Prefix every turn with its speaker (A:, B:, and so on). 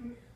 A: Mm-hmm.